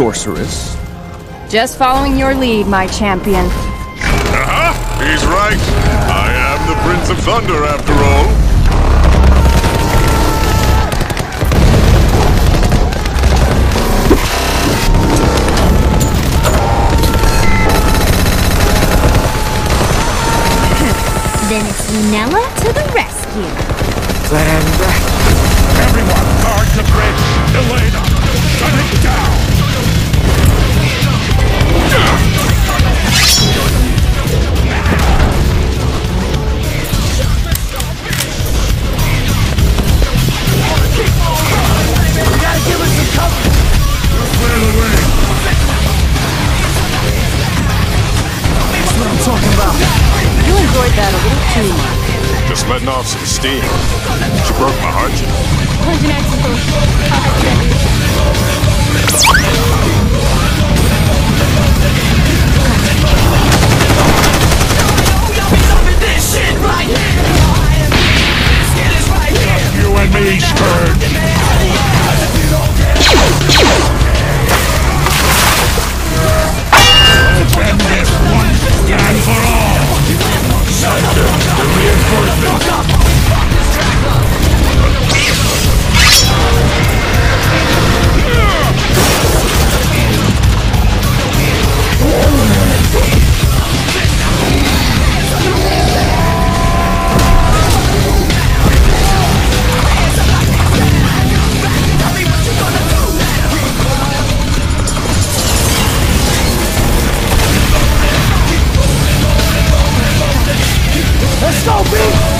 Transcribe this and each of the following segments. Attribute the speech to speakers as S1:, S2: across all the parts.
S1: sorceress.
S2: Just following your lead, my champion.
S3: Uh-huh. He's right. I am the Prince of Thunder, after all.
S4: Then it's Nella to the rescue.
S1: And
S5: Everyone,
S2: enjoyed that a little too much.
S3: Just letting off some steam. She broke my heart,
S5: the
S2: What do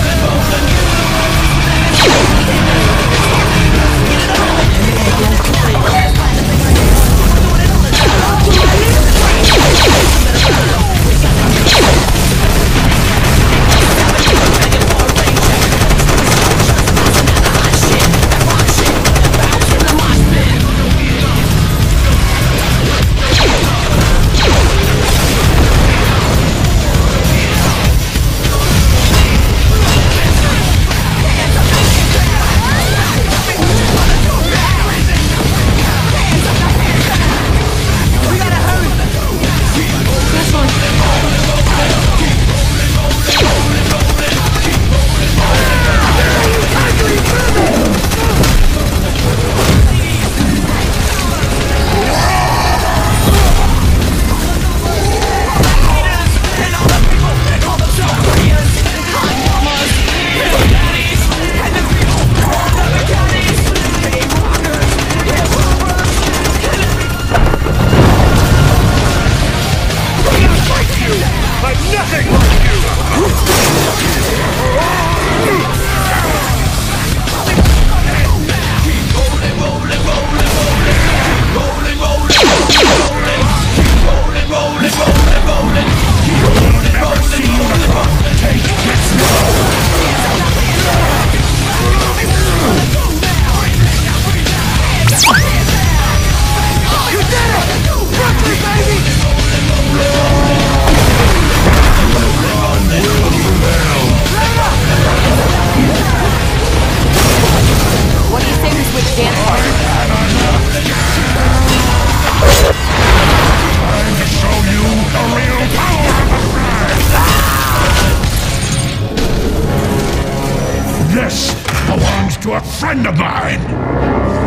S5: friend of mine!